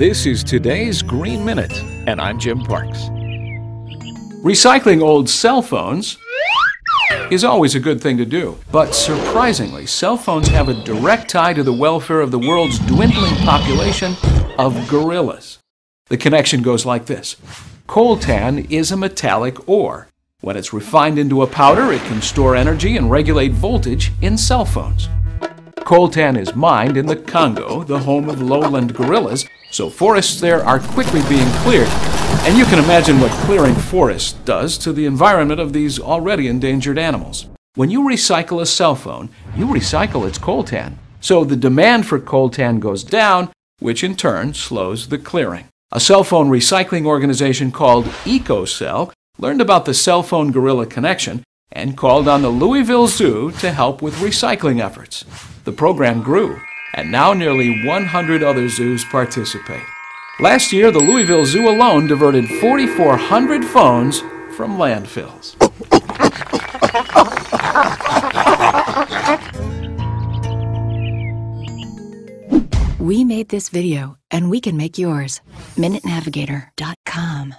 This is today's Green Minute, and I'm Jim Parks. Recycling old cell phones is always a good thing to do. But surprisingly, cell phones have a direct tie to the welfare of the world's dwindling population of gorillas. The connection goes like this Coltan is a metallic ore. When it's refined into a powder, it can store energy and regulate voltage in cell phones. Coltan is mined in the Congo, the home of lowland gorillas, so forests there are quickly being cleared. And you can imagine what clearing forests does to the environment of these already endangered animals. When you recycle a cell phone, you recycle its coltan. So the demand for coltan goes down, which in turn slows the clearing. A cell phone recycling organization called EcoCell learned about the cell phone gorilla connection and called on the Louisville Zoo to help with recycling efforts. The program grew, and now nearly 100 other zoos participate. Last year, the Louisville Zoo alone diverted 4,400 phones from landfills. We made this video, and we can make yours. MinuteNavigator.com